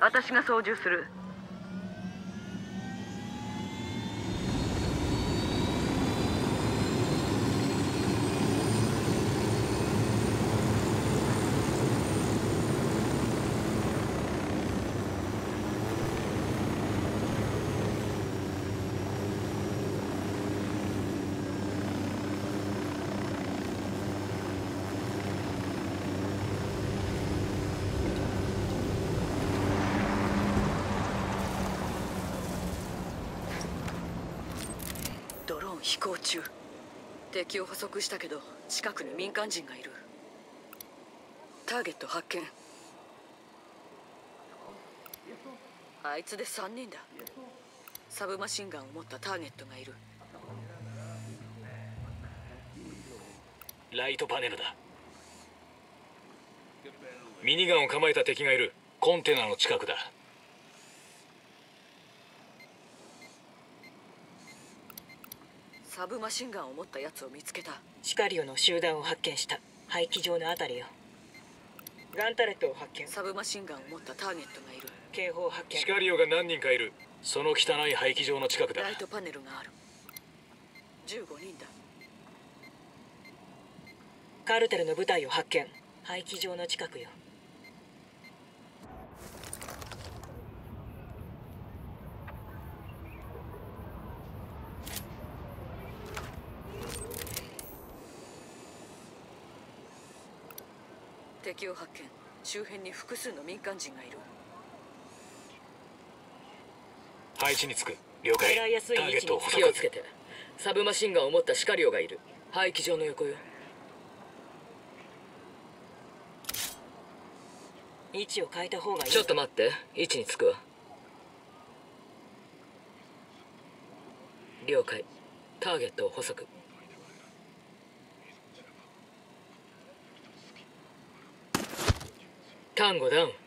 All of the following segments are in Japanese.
私が操縦する。飛行中。敵を捕捉したけど近くに民間人がいる。ターゲット発見。あいつで3人だ。サブマシンガンを持ったターゲットがいる。ライトパネルだ。ミニガンを構えた敵がいるコンテナの近くだ。サブマシンガンを持ったやつを見つけた。シカリオの集団を発見した。排気場のあたりよ。ガンタレットを発見。サブマシンガンを持ったターゲットがいる。警報発見。シカリオが何人かいる。その汚い排気場の近くだ。ライトパネルがある。15人だ。カルテルの部隊を発見。排気場の近くよ敵を発見。周辺に複数の民間人がいる。配置につく。了解。狙いやすいターゲットを捕位置に捉気をつけて。サブマシンガンを持ったシカリオがいる。排気場の横よ。位置を変えた方がいい。ちょっと待って。位置につくわ。了解。ターゲットを捕捉単語ダウン。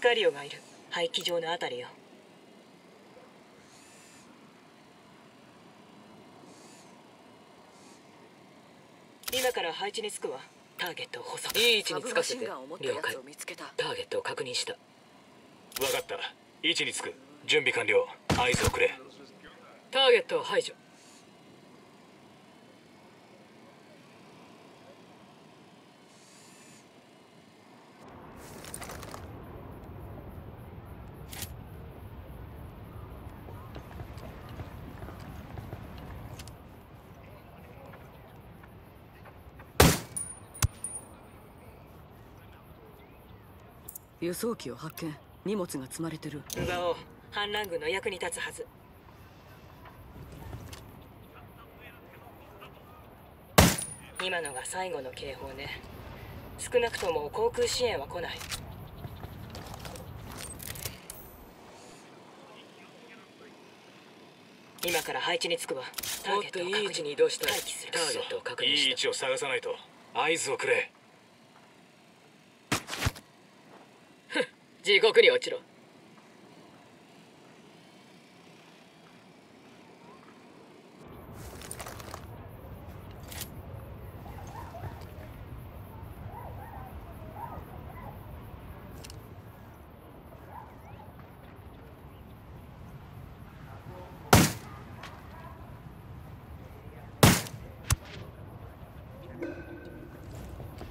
シカリオがいる。排気場のあたりよ。今から配置につくわ。ターゲットを捕捉いい位置につかせて。了解。ターゲットを確認した。分かった。位置につく。準備完了。合図をくれ。ターゲットを排除輸送機を発見。荷物が積まれてる。奪おう反乱軍の役に立つはず。今のが最後の警報ね。少なくとも航空支援は来ない。今から配置につくわ。ターもっとゲットをいい位置に移動したいターゲットを確認いい位し置を探さないと。合図をくれた地獄に落ちろ。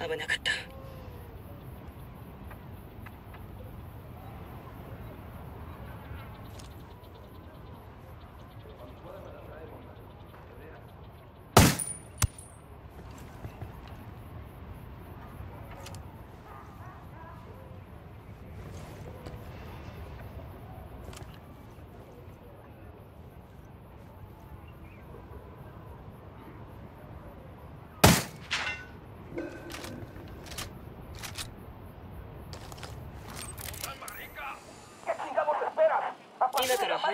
危なかった。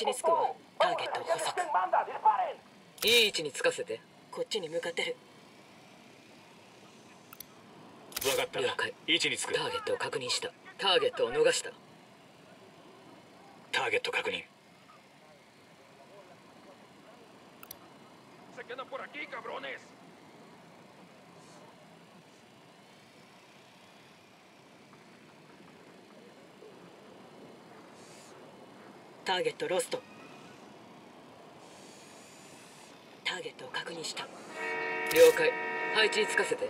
ちにつくわターゲットを捕捉いい位置につかせて。こっちに向かってる。分かった。了解。位置につく。ターゲットを確認した。ターゲットを逃した。ターゲット確認。せターゲットロスト。ターゲットを確認した。了解。配置につかせて。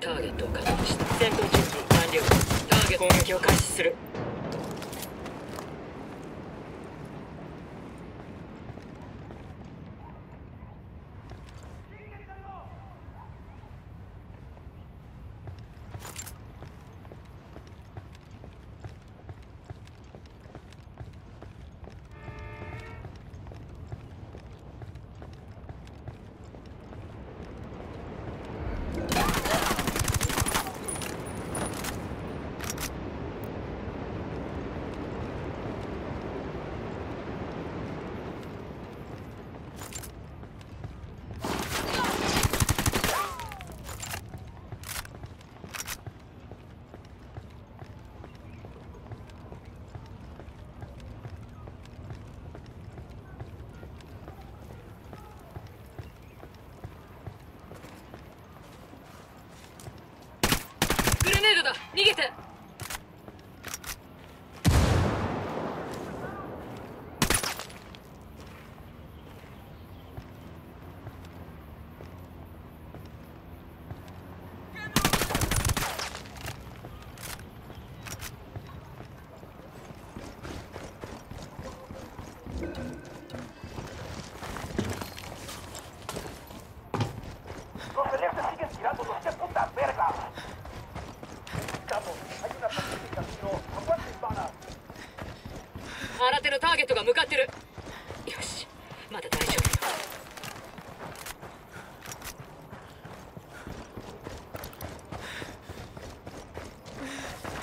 ターゲットを確認した。戦闘準備完了。ターゲット。攻撃を開始する逃げてゲットが向かってるよしまだ大丈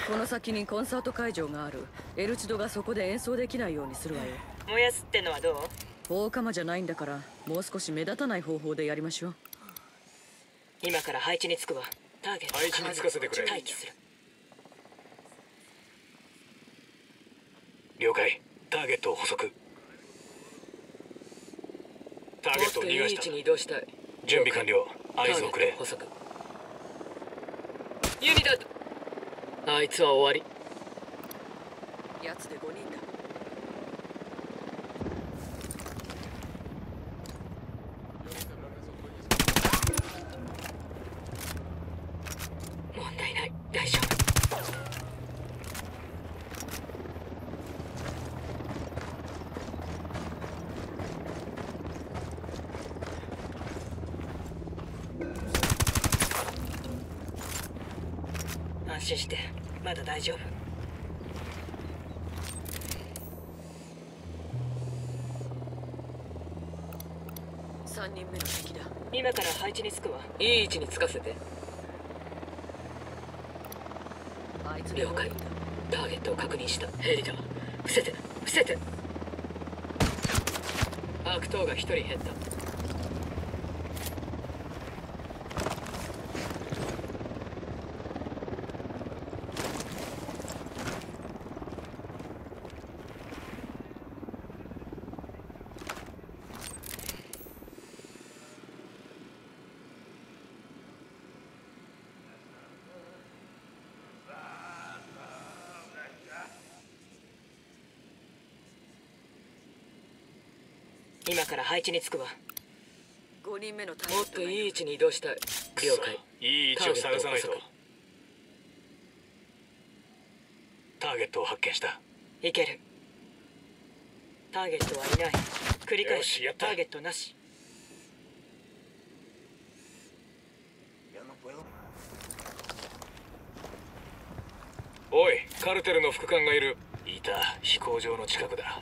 夫この先にコンサート会場があるエルチドがそこで演奏できないようにするわよ燃やすってのはどう大釜じゃないんだからもう少し目立たない方法でやりましょう今から配置につくわターゲット配置につかせてくれ待機する了解ターゲットを捕捉ターゲットを逃がした。置に移動したい。準備完了。合図をくれ。捕捉ユニダットあいつは終わり。やつで5人だ問題ない大丈夫安心してまだ大丈夫。3人目の敵だ。今から配置につくわ。いい位置につかせて。あいつで5了解。ターゲットを確認した。ヘリだ伏せて伏せて。悪党が一人減った今から配置につくわ。5人目のターゲもっといい位置に移動したい。了解。いい位置を探さないと。ターゲットを発見した。いける。ターゲットはいない。繰り返よしターゲットなし.おいカルテルの副官がいる。いた飛行場の近くだ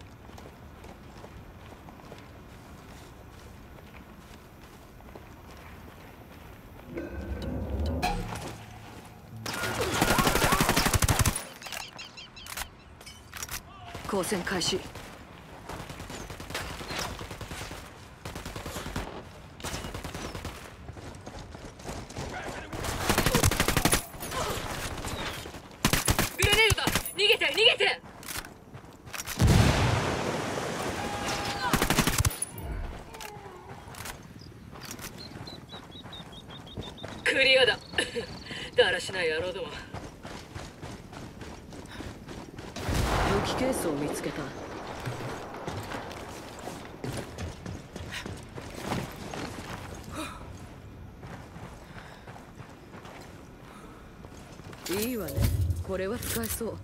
光開始。クリアだ。だらしない野郎ども。器ケースを見つけた。いいわね。これは使えそう。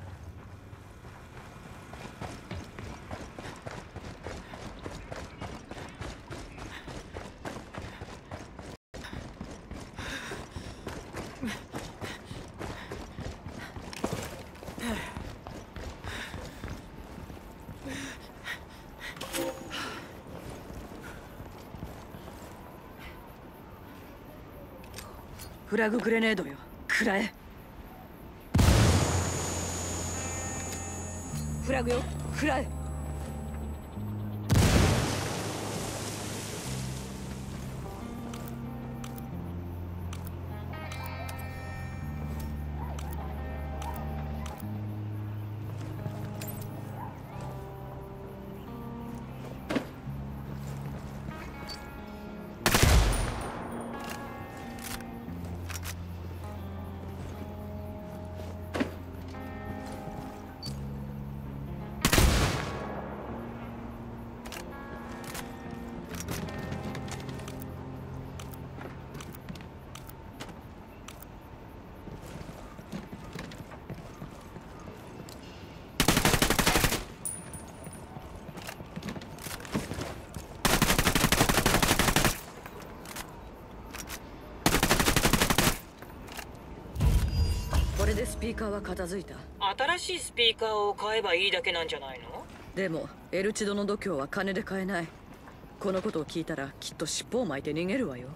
フラググレネードよ。食らえ。フラグよ。食らえ。ピーカーは片付いた。新しいスピーカーを買えばいいだけなんじゃないの？でもエルチドの度胸は金で買えない。このことを聞いたらきっと尻尾を巻いて逃げるわよ